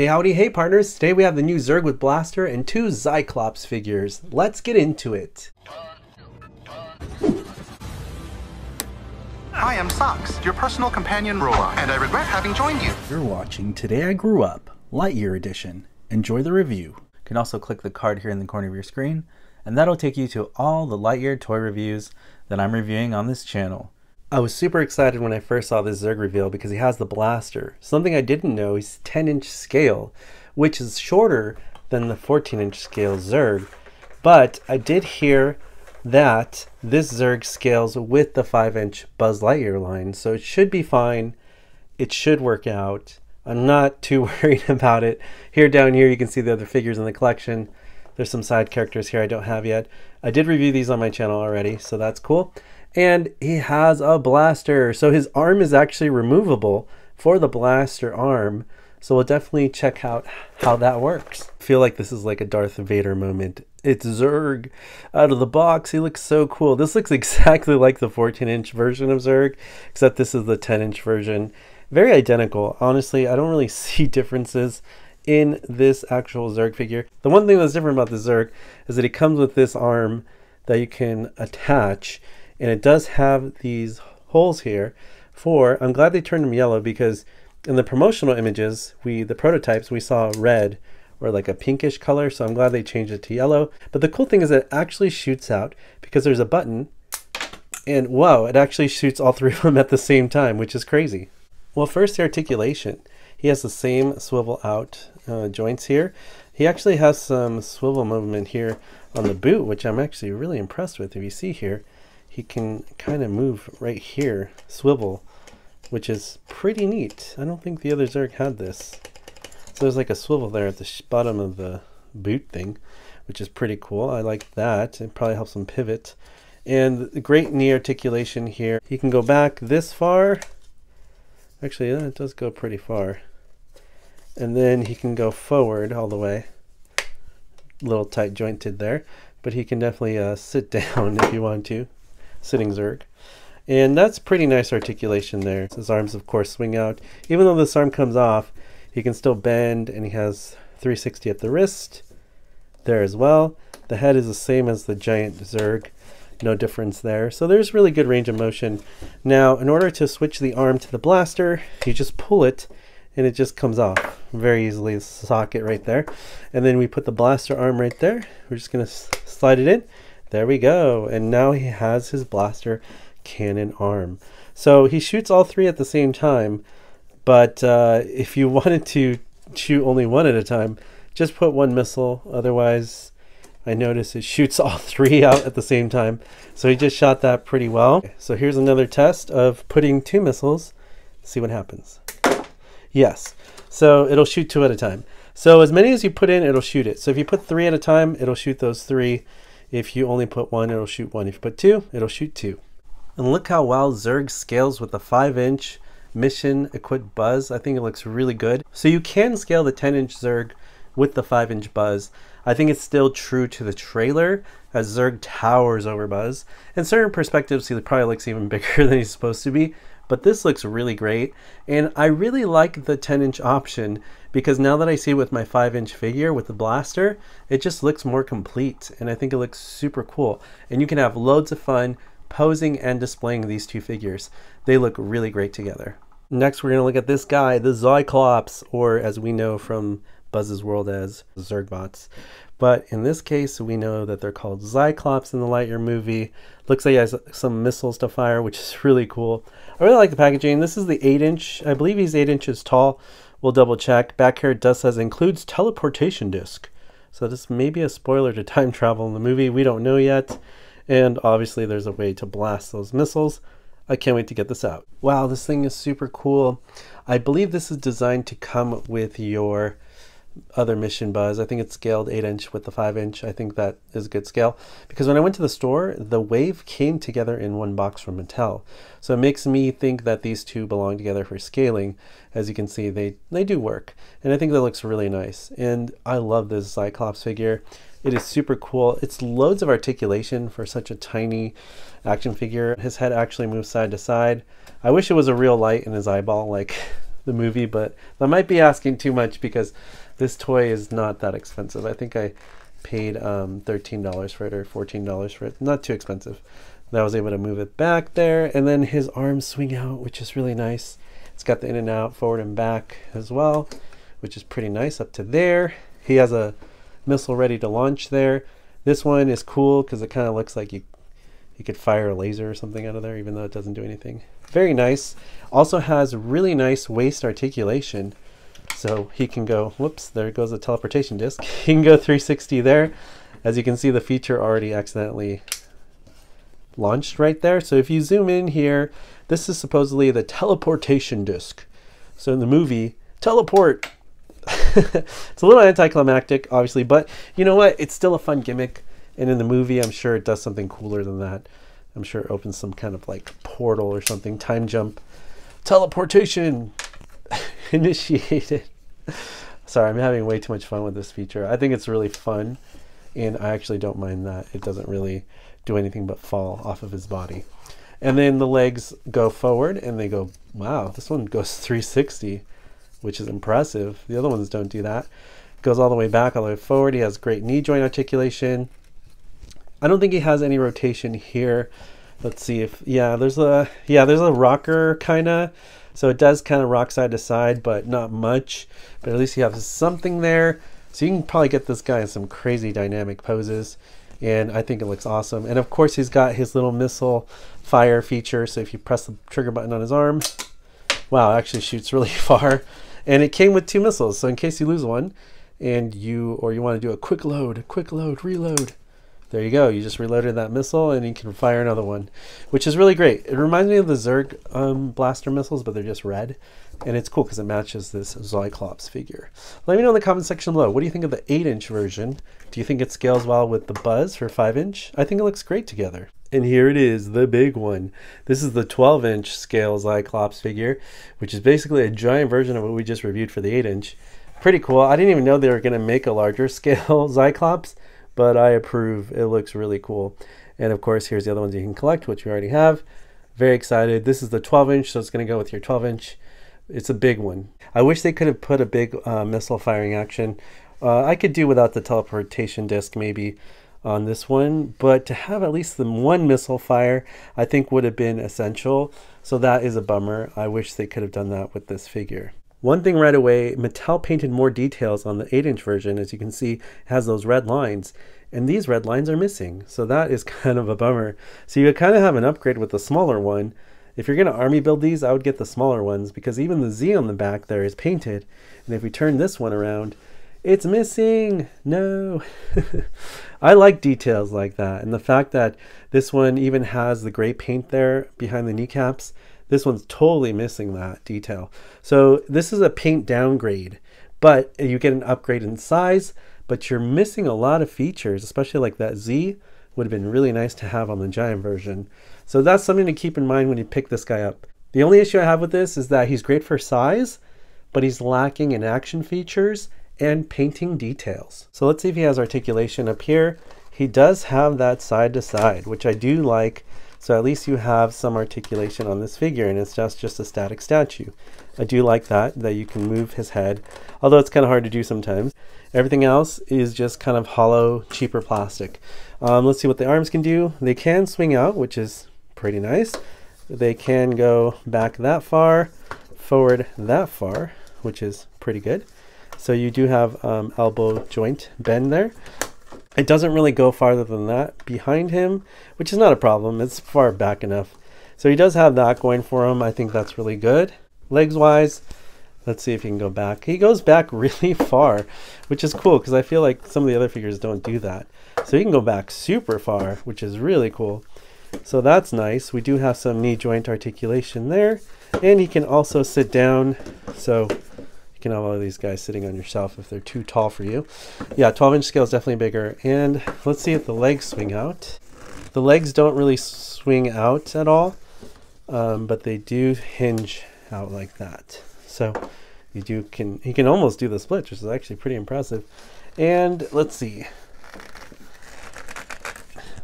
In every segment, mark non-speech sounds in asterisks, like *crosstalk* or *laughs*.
Hey howdy hey partners, today we have the new Zurg with Blaster and two Zyclops figures. Let's get into it. I am Sox, your personal companion robot, and I regret having joined you. You're watching Today I Grew Up, Lightyear Edition. Enjoy the review. You can also click the card here in the corner of your screen, and that'll take you to all the Lightyear toy reviews that I'm reviewing on this channel. I was super excited when I first saw this Zurg reveal because he has the blaster. Something I didn't know is 10 inch scale, which is shorter than the 14 inch scale Zurg. But I did hear that this Zurg scales with the 5 inch Buzz Lightyear line, so it should be fine. It should work out. I'm not *laughs* too worried about it. Here down here you can see the other figures in the collection. There's some side characters here I don't have yet. I did review these on my channel already, so that's cool and he has a blaster. So his arm is actually removable for the blaster arm. So we'll definitely check out how that works. I feel like this is like a Darth Vader moment. It's Zurg out of the box. He looks so cool. This looks *laughs* exactly like the 14 inch version of Zurg, except this is the 10 inch version. Very identical. Honestly, I don't really *laughs* see differences in this actual Zurg figure. The one thing that's different about the Zurg is that it comes with this arm that you can attach and it does have these holes here for, I'm glad they turned them yellow because in the promotional images, we the prototypes, we saw red or like a pinkish color, so I'm glad they changed it to yellow. But the cool thing is it actually shoots out because there's a button and whoa, it actually shoots all three of them at the same time, which is crazy. Well, first the articulation. He has the same swivel out uh, joints here. He actually has some swivel movement here on the boot, which I'm actually really impressed with. If you see here, he can kind of move right here, swivel, which is pretty neat. I don't think the other Zurg had this. So there's like a swivel there at the bottom of the boot thing, which is pretty cool. I like that. It probably helps him pivot. And the great knee articulation here. He can go back this far. Actually, yeah, it does go pretty far. And then he can go forward all the way. A little tight jointed there. But he can definitely uh, sit *laughs* down if you want to sitting Zurg. And that's pretty nice articulation there. His arms, of course, swing out. Even though this arm comes off, he can still bend, and he has 360 at the wrist there as well. The head is the same as the giant Zurg. No difference there. So there's really good range of motion. Now, in order to switch the arm to the blaster, you just pull it, and it just comes off very easily. Socket right there. And then we put the blaster arm right there. We're just going to slide it in there we go. And now he has his blaster cannon arm. So he shoots all three at the same time. But uh, if you *laughs* wanted to shoot only one at a time, just put one missile. Otherwise, I notice it shoots all *laughs* three out at the same time. So he just shot that pretty well. So here's another test of putting two missiles. See what happens. Yes. So it'll shoot two at a time. So as many as you put in, it'll shoot it. So if you put three at a time, it'll shoot those three. If you only put one, it'll shoot one. If you put two, it'll shoot two. And look how well Zurg scales with the 5 inch mission equipped buzz. I think it looks really good. So you can scale the 10 inch Zurg with the 5 inch buzz. I think it's still true to the trailer as Zurg towers over Buzz. In certain perspectives, he probably looks even *laughs* bigger than he's supposed to be, but this looks really great. And I really like the 10 inch option because now that I see it with my 5 inch figure with the blaster, it just looks more complete and I think it looks super cool. And you can have loads of fun posing and displaying these two figures. They look really great together. Next, we're going to look at this guy, the Zyclops, or as we know from Buzz's world as Zurgbots. But in this case, we know that they're called Zyclops in the Lightyear movie. Looks like he has some missiles to fire, which is *laughs* really cool. I really like the packaging. This is the 8 inch. I believe he's 8 inches tall. We'll double check. Back here it does says includes teleportation disc. So this may be a spoiler to *laughs* time travel in the movie. We don't know yet. And obviously there's a way to blast those missiles. I can't wait to get this out. Wow, this thing is super cool. I believe this is designed to come with your other mission buzz. I think it's scaled 8 inch with the 5 inch. I think that is a good scale because when I went to the store, the wave came together in one box from Mattel. So it makes me think that these two belong together for scaling. As you can see, they, they do work. And I think that looks really nice. And I love this Zyclops figure. It is super cool. It's loads of articulation for such a tiny action figure. His head actually moves side to side. I wish it was a real light in his eyeball like *laughs* the movie, but that might be asking too much because this toy is not that expensive. I think I paid um, $13 for it or $14 for it. Not too expensive. And I was able to move it back there, and then his arms swing out, which is really nice. It's got the in and out, forward and back as well, which is pretty nice up to there. He has a missile ready to launch there. This one is cool because it kind of looks like you you could fire a laser or something out of there, even though it doesn't do anything. Very nice. Also has really nice waist articulation. So he can go, whoops, there goes the teleportation disc. *laughs* He can go 360 there. As you can see, the feature already accidentally launched right there. So if you zoom in here, this is supposedly the teleportation disc. So in the movie, teleport. *laughs* it's a little anticlimactic, obviously, but you know what? It's still a fun gimmick. And in the movie, I'm sure it does something cooler than that. I'm sure it opens some kind of like portal or something, time jump, teleportation initiated. Sorry, I'm having way too much fun with this feature. I think it's really fun, and I actually don't mind that. It doesn't really do anything but fall off of his body. And then the legs go forward and they go, wow, this one goes *laughs* 360, which is impressive. The other ones don't do that. Goes all the way back, all the way forward. He has great knee joint articulation. I don't think he has any rotation here. Let's see if, yeah, there's a, yeah, there's a rocker kind of. So it does kind of rock side to side, but not much. But at least you have something there. So you can probably get this guy in some crazy dynamic poses and I think it looks awesome. And of course, he's got his little missile fire feature. So if you press the trigger button on his arm, wow, actually shoots really *laughs* far. And it came with two missiles. So in case you lose one and you, or you want to do a quick load, quick load, reload, there you go. You just reloaded that missile and you can fire another one, which is really great. It reminds me of the Zurg um, blaster missiles, but they're just red. And it's cool because it matches this Zyclops figure. Let me know in the comment section below. What do you think of the 8-inch version? Do you think it scales well with the Buzz for 5-inch? I think it looks great together. And here it is, the big one. This is the 12-inch scale Zyclops figure, which is basically a giant version of what we just reviewed for the 8-inch. Pretty cool. I didn't even know they were going to make a larger *laughs* scale Zyclops but I approve. It looks really cool. And of course, here's the other ones you can collect, which you already have. Very excited. This is the 12 inch, so it's going to go with your 12 inch. It's a big one. I wish they could have put a big uh, missile firing action. Uh, I could do without the teleportation disc maybe on this one, but to have at least the one missile fire, I think would have been essential. So that is a bummer. I wish they could have done that with this figure. One thing right away, Mattel painted more details on the 8-inch version. As you can see, has those red lines. And these red lines are missing. So that is *laughs* kind of a bummer. So you kind of have an upgrade with the smaller one. If you're going to army build these, I would get the smaller ones because even the Z on the back there is painted. And if we turn this one around, it's missing. No. *laughs* I like details like that. And the fact that this one even has the gray paint there behind the kneecaps this one's totally missing that detail. So this is a paint downgrade, but you get an upgrade in size, but you're missing a lot of features, especially like that Z would have been really nice to have on the giant version. So that's something to keep in mind when you pick this guy up. The only issue I have with this is that he's great for size, but he's lacking in action features and painting details. So let's see if he has articulation up here. He does have that side to side, which I do like so at least you have some articulation on this figure and it's just, just a static statue. I do like that, that you can move his head, although it's kind of hard to do sometimes. Everything else is just kind of hollow, cheaper plastic. Um, let's see what the arms can do. They can swing out, which is pretty nice. They can go back that far, forward that far, which is pretty good. So you do have um, elbow joint bend there. It doesn't really go farther than that behind him, which is not a problem. It's far back enough. So he does have that going for him. I think that's really good. Legs wise, let's see if he can go back. He goes back *laughs* really far, which is cool because I feel like some of the other figures don't do that. So he can go back super far, which is really cool. So that's nice. We do have some knee joint articulation there. And he can also sit down. So you can have all of these guys sitting on your shelf if they're too tall for you. Yeah, 12 inch scale is definitely bigger. And let's see if the legs swing out. The legs don't really swing out at all, um, but they do hinge out like that. So you do can he can almost do the split, which is actually pretty impressive. And let's see.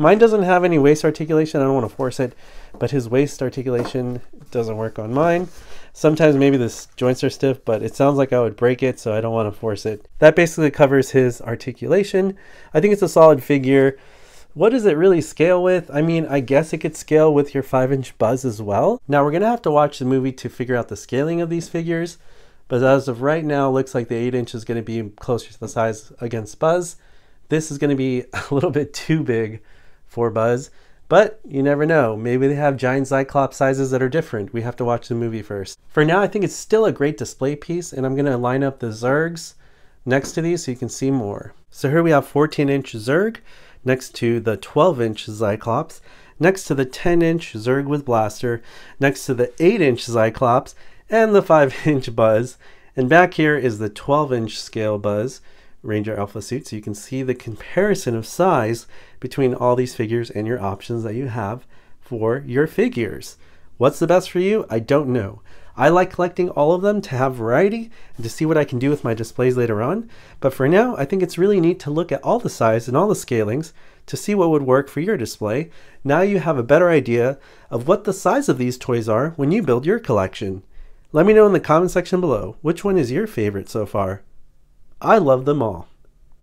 Mine doesn't have any waist articulation. I don't want to force it, but his waist articulation doesn't work on mine. Sometimes maybe the joints are stiff, but it sounds like I would break it, so I don't want to force it. That basically covers his articulation. I think it's a solid figure. What does it really scale with? I mean, I guess it could scale with your 5 inch Buzz as well. Now we're going to have to watch the movie to figure out the scaling of these figures, but as of right now, it looks like the 8 inch is going to be closer to the size against Buzz. This is going to be *laughs* a little bit too big for Buzz, but you never know. Maybe they have giant Zyclops sizes that are different. We have to watch the movie first. For now, I think it's still a great display piece, and I'm going to line up the Zurgs next to these so you can see more. So here we have 14 inch Zurg next to the 12 inch Zyclops, next to the 10 inch Zurg with Blaster, next to the 8 inch Zyclops, and the 5 inch *laughs* Buzz. And back here is the 12 inch scale Buzz Ranger Alpha suit, so you can see the comparison of size between all these figures and your options that you have for your figures. What's the best for you? I don't know. I like collecting all of them to have variety and to see what I can do with my displays later on. But for now, I think it's really neat to look at all the size and all the scalings to see what would work for your display. Now you have a better idea of what the size of these toys are when you build your collection. Let me know in the comment section below, which one is your favorite so far? I love them all.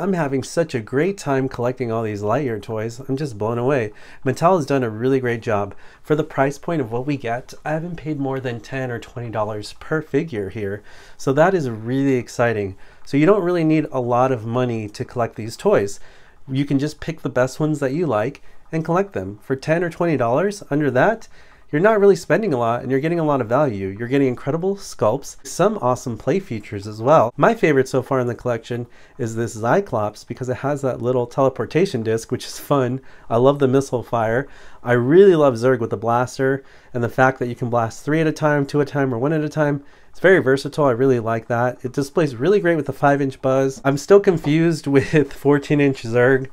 I'm having such a great time collecting all these Lightyear toys. I'm just blown away. Mattel has done a really great job. For the price point of what we get, I haven't paid more than 10 or $20 per figure here. So that is really exciting. So you don't really need a lot of money to collect these toys. You can just pick the best ones that you like and collect them. For 10 or $20 under that, you're not really spending a lot and you're getting a lot of value. You're getting incredible sculpts, some awesome play features as well. My favorite so far in the collection is this Zyclops because it has that little teleportation disc, which is fun. I love the missile fire. I really love Zurg with the blaster and the fact that you can blast three at a time, two at a time, or one at a time. It's very versatile. I really like that. It displays really great with the 5 inch buzz. I'm still confused *laughs* with 14 inch Zurg,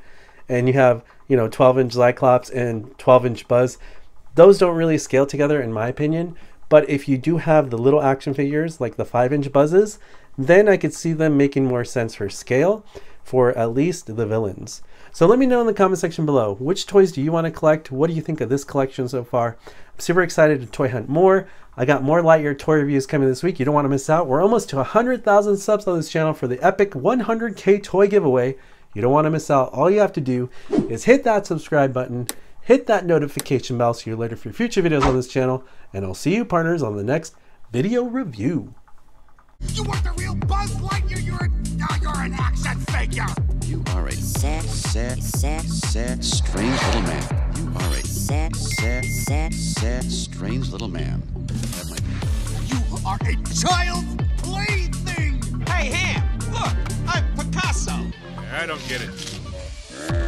and you have, you know, 12 inch Zyclops and 12 inch buzz those don't really scale together in my opinion. But if you do have the little action figures like the 5 inch buzzes, then I could see them making more sense for scale for at least the villains. So let me know in the comment section below, which toys do you want to collect? What do you think of this collection so far? I'm super excited to toy hunt more. I got more Lightyear toy reviews coming this week. You don't want to miss out. We're almost to 100,000 subs on this channel for the epic 100k toy giveaway. You don't want to miss out. All you have to do is hit that subscribe button hit that notification bell so you're alerted for future videos on this channel, and I'll see you partners on the next video review. You weren't the real Buzz Lightyear, you're, a, uh, you're an action figure! You are a sad, sad, sad, sad, strange little man. You are a sad, sad, sad, sad, strange little man. You are a child's plaything! Hey, Hamm, look, I'm Picasso. I don't get it.